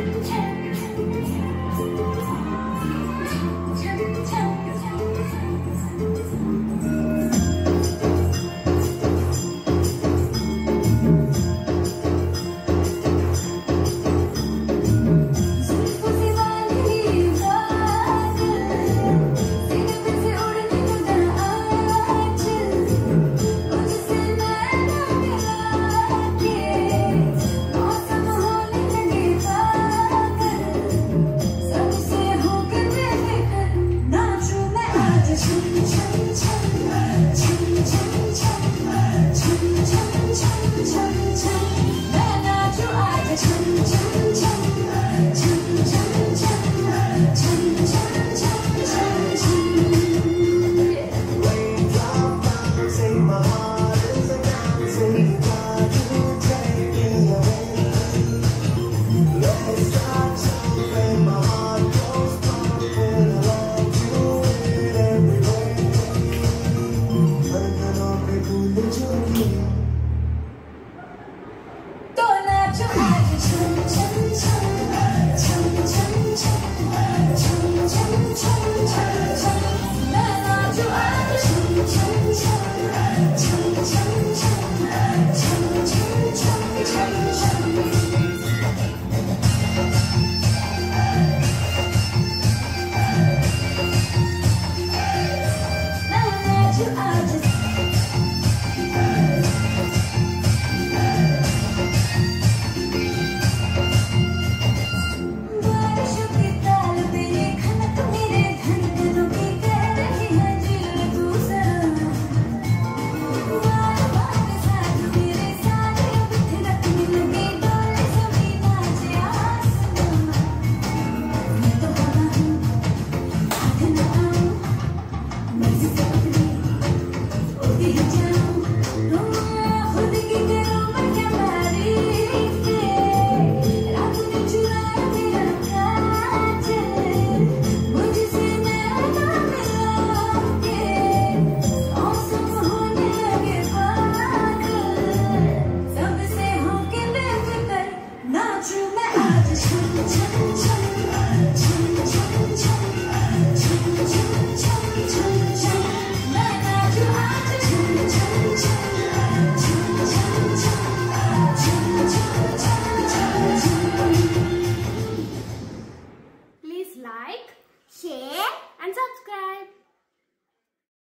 Take 不能就 Thank you.